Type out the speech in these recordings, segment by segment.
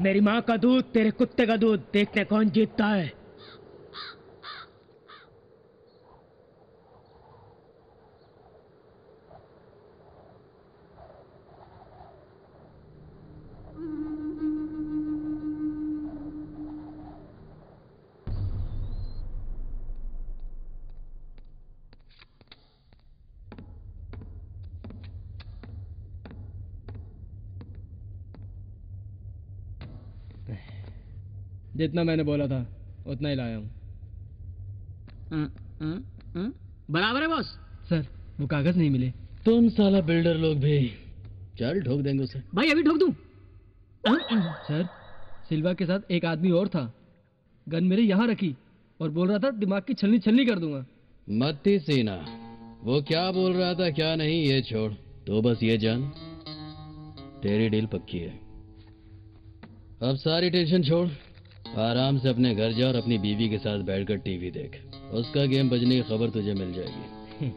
मेरी माँ का दूध तेरे कुत्ते का दूध देखते कौन जीतता है? जितना मैंने बोला था उतना ही लाया हूँ। बराबर है बॉस सर वो कागज़ नहीं मिले। तुम साला बिल्डर लोग भी। चल ठोक देंगे उसे। भाई अभी ठोक दूँ। सर सिल्वा के साथ एक आदमी और था। गन मेरे यहाँ रखी और बोल रहा था दिमाग की छलनी छलनी कर दूँगा। मत्ती सीना वो क्या बोल रहा था क्या नहीं ये छोड़। तो बस ये जान तेरी डील पक्की है। अब सारी टेंशन छोड़। आराम से अपने घर जा और अपनी बीवी के साथ बैठकर टीवी देख। उसका गेम बजने की खबर तुझे मिल जाएगी।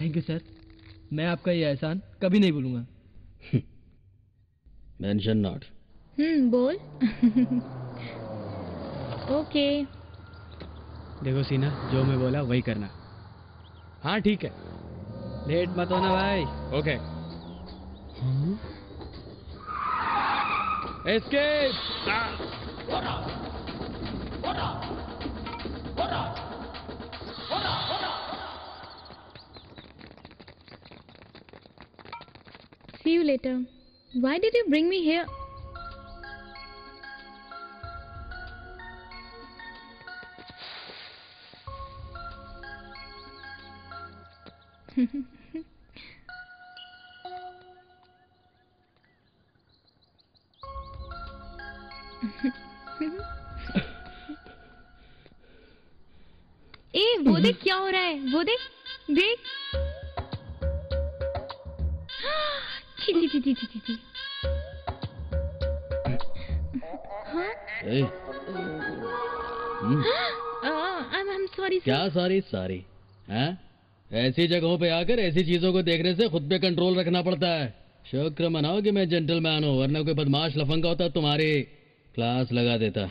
थैंक यू सर मैं आपका ये एहसान कभी नहीं भूलूँगा। मेंशन नॉट हम्म बोल। ओके देखो सीना जो मैं बोला वही करना। हाँ ठीक है। लेट मत होना भाई। Okay escape See you later. Why did you bring me here? देख क्या हो रहा है वो देख देख। छी छी हाँ? हम्म, आई एम सॉरी क्या सारी सारी हैं? ऐसी जगहों पे आकर ऐसी चीज़ों को देखने से खुद पे कंट्रोल रखना पड़ता है। शुक्र मनाओ कि मैं जेंटलमैन हूँ वरना कोई बदमाश लफंगा होता तुम्हारी क्लास लगा देता।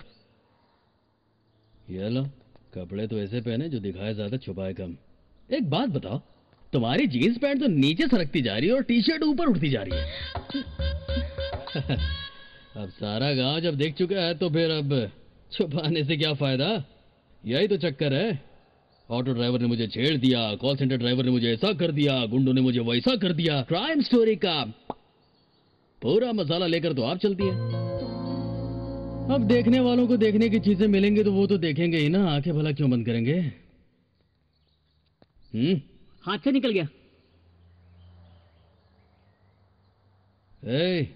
ये लो। कपड़े तो ऐसे पहने जो दिखाए ज़्यादा छुपाए कम। एक बात बताओ, तुम्हारी जीन्स पैंट तो नीचे सरकती जा रही है और टी शर्ट ऊपर उठती जा रही है। अब सारा गाँव जब देख चुका है तो फिर अब छुपाने से क्या फ़ायदा? यही तो चक्कर है। ऑटो ड्राइवर ने मुझे छेड़ दिया, कॉल सेंटर ड्राइवर ने मुझे ऐसा कर दिया, गुंडों ने मुझे वैसा कर दिया, क्राइम स्टोरी का पूरा मसाला लेकर तो आप चलती है। अब देखने वालों को देखने की चीज़ें मिलेंगी तो वो तो देखेंगे ही ना। आँखें भला क्यों बंद करेंगे? हम्म? हाथ से निकल गया। ए,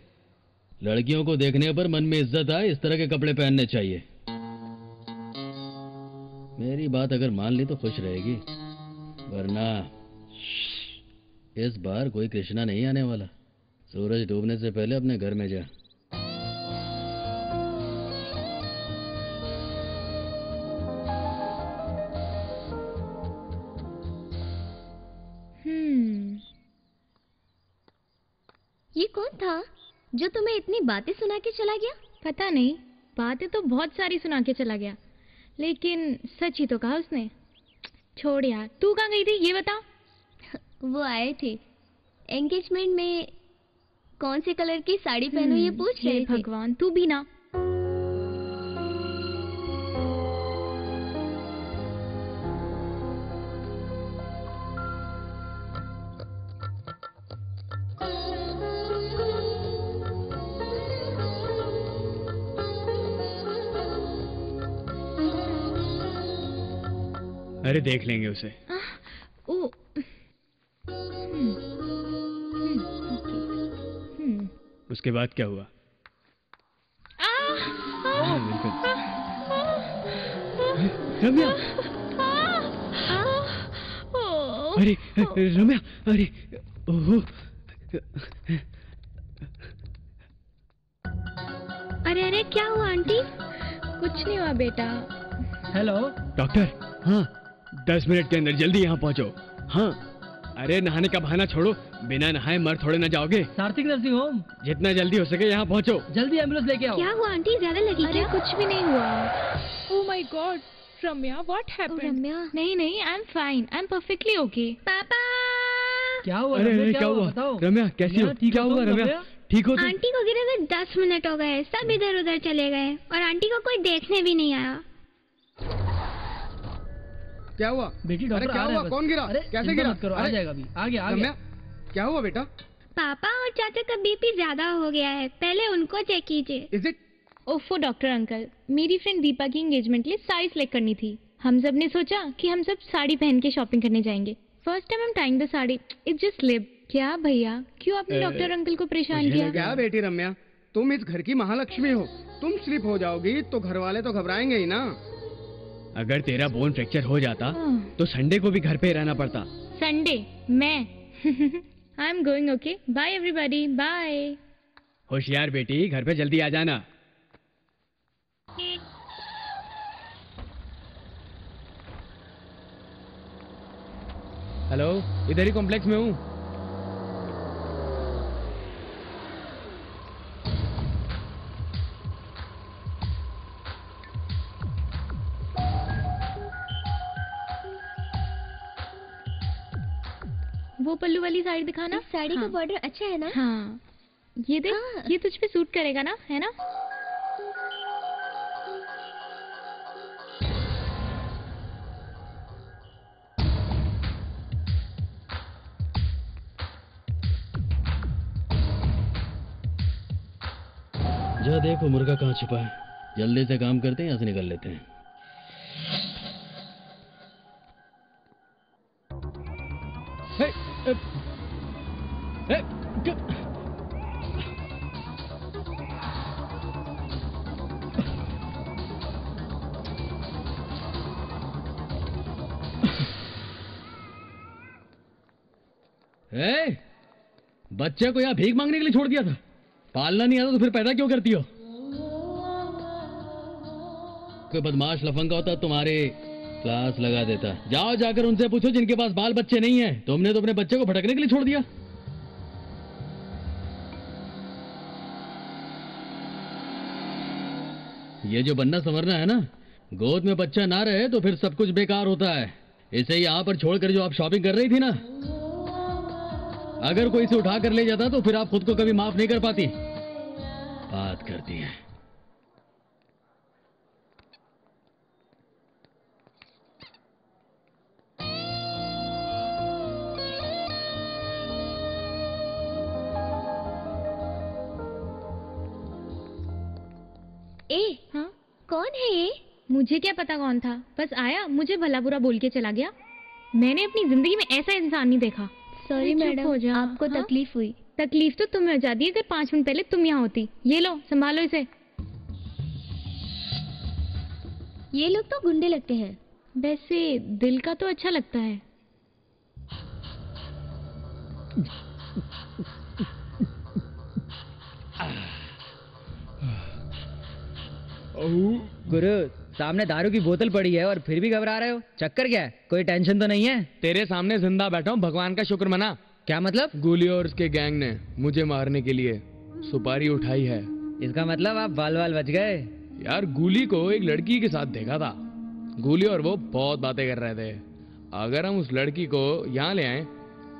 लड़कियों को देखने पर मन में इज़्ज़त आए इस तरह के कपड़े पहनने चाहिए। मेरी बात अगर मान ली तो खुश रहेगी। वरना इस बार कोई कृष्णा नहीं आने वाला। सूरज डूबने से पहले अपने घर में जा। था? जो तुम्हें इतनी बातें सुना के चला गया? पता नहीं बातें तो बहुत सारी सुना के चला गया। लेकिन सच ही तो कहा उसने। छोड़ यार तू कहाँ गई थी ये बता। वो आए थे। एंगेजमेंट में कौन से कलर की साड़ी पहनो ये पूछ हे रहे थे। भगवान तू भी ना। अरे देख लेंगे उसे। आ, ओ हम्म, हम्म, ओके, हम्म। उसके बाद क्या हुआ? हाँ, रम्या! अरे रम्या अरे ओहो। अरे अरे क्या हुआ आंटी? कुछ नहीं हुआ बेटा। हेलो। डॉक्टर हाँ। दस मिनट के अंदर जल्दी यहाँ पहुँचो। हाँ। अरे नहाने का बहाना छोड़ो। बिना नहाए मर थोड़े ना जाओगे। Sarthik nursing home. जितना जल्दी हो सके यहाँ पहुँचो। जल्दी एंबुलेंस लेके आओ। क्या हुआ आंटी? ज़्यादा लगी अरे क्या? कुछ भी नहीं हुआ। Oh my god, Ramya, what O, happened? Ramya नहीं नहीं I am fine I am perfectly okay पापा! क्या हुआ अरे रम्या, अरे क्या हुआ? बताओ। रम्या कैसी हो? क्या हुआ रम्या रम्या? ठीक हो आंटी को गिरे हुए दस मिनट हो गए सब इधर उधर चले गए और आंटी को कोई देखने भी नहीं आया। क्या हुआ? बेटी डॉक्टर क्या हुआ? कौन गिरा? अरे कैसे गिरा? करो आ जाएगा अभी। आ गया आ गया क्या हुआ बेटा? पापा और चाचा का बीपी ज़्यादा हो गया है। पहले उनको चेक कीजिए। इज़ इट ओफो डॉक्टर अंकल मेरी फ्रेंड दीपा की एंगेजमेंट के लिए साड़ी सिलेक्ट करनी थी। हम सबने सोचा कि हम सब साड़ी पहन के शॉपिंग करने जाएँगे। फ़र्स्ट टाइम हम time the sari it just slip क्या भैया? क्यों आपने डॉक्टर अंकल को परेशान किया? क्या बेटी रम्या तुम इस घर की महालक्ष्मी हो। तुम स्लिप हो जाओगी तो घर वाले तो घबराएँगे ही ना। अगर तेरा बोन फ्रैक्चर हो जाता हाँ। तो संडे को भी घर पे रहना पड़ता। संडे मैं। I am going okay bye everybody bye होशियार बेटी घर पे जल्दी आ जाना। हेलो इधर ही कॉम्प्लेक्स में हूँ। वो पल्लू वाली साड़ी दिखाना? इस साड़ी का हाँ। बॉर्डर अच्छा है ना? हाँ। ये देख हाँ। ये तुझ पे सूट करेगा ना है ना? जा देखो मुर्गा कहाँ छुपा है। जल्दी से काम करते हैं यहाँ से निकल लेते हे, ए, बच्चे को यहाँ भीख मांगने के लिए छोड़ दिया था। पालना नहीं आता तो फिर पैदा क्यों करती हो? कोई बदमाश लफंगा होता तुम्हारे क्लास लगा देता। जाओ जाकर उनसे पूछो जिनके पास बाल बच्चे नहीं है। तुमने तो अपने बच्चे को भटकने के लिए छोड़ दिया। ये जो बनना संवरना है ना गोद में बच्चा ना रहे तो फिर सब कुछ बेकार होता है। इसे यहाँ पर छोड़कर जो आप शॉपिंग कर रही थी ना अगर कोई इसे उठा कर ले जाता तो फिर आप खुद को कभी माफ़ नहीं कर पाती। बात करती है। ए हाँ? कौन है ये? मुझे क्या पता कौन था? बस आया मुझे भला बुरा बोल के चला गया। मैंने अपनी ज़िंदगी में ऐसा इंसान नहीं देखा। सॉरी मैडम हो जा। आपको हाँ? तकलीफ़ हुई। तकलीफ़ तो तुम्हें हो जाती है। अगर पाँच मिनट पहले तुम यहाँ होती। ये लो संभालो इसे। ये लोग तो गुंडे लगते हैं। वैसे दिल का तो अच्छा लगता है। गुरु। सामने दारू की बोतल पड़ी है और फिर भी घबरा रहे हो? चक्कर क्या है? कोई टेंशन तो नहीं है? तेरे सामने ज़िंदा बैठा हूँ भगवान का शुक्र मना। क्या मतलब? गोली और उसके गैंग ने मुझे मारने के लिए सुपारी उठाई है। इसका मतलब आप बाल बाल बच गए? यार गुली को एक लड़की के साथ देखा था। गुली और वो बहुत बातें कर रहे थे। अगर हम उस लड़की को यहाँ ले आए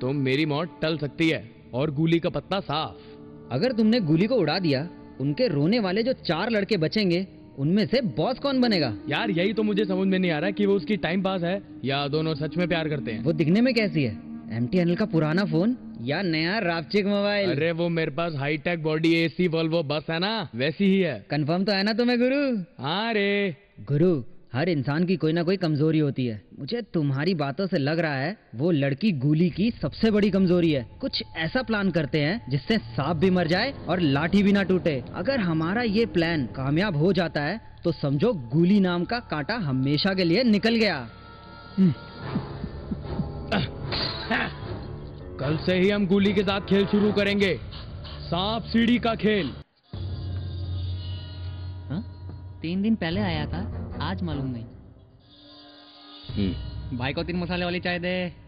तो मेरी मौत टल सकती है और गुली का पत्ता साफ़। अगर तुमने गोली को उड़ा दिया उनके रोने वाले जो चार लड़के बचेंगे उनमें से बॉस कौन बनेगा? यार यही तो मुझे समझ में नहीं आ रहा कि वो उसकी टाइम पास है या दोनों सच में प्यार करते हैं। वो दिखने में कैसी है? एम टी का पुराना फ़ोन या नया रापचिक मोबाइल अरे वो मेरे पास high tech body AC Volvo bus है ना? वैसी ही है। कंफर्म तो है ना तुम्हें गुरु? हाँ रे। गुरु हर इंसान की कोई ना कोई कमज़ोरी होती है। मुझे तुम्हारी बातों से लग रहा है वो लड़की गूली की सबसे बड़ी कमज़ोरी है। कुछ ऐसा प्लान करते हैं जिससे सांप भी मर जाए और लाठी भी ना टूटे। अगर हमारा ये प्लान कामयाब हो जाता है तो समझो गूली नाम का कांटा हमेशा के लिए निकल गया। कल से ही हम गुली के साथ खेल शुरू करेंगे। सांप सीढ़ी का खेल। तीन दिन पहले आया था। आज मालूम नहीं। हम्म। भाई को तीन मसाले वाली चाय दे।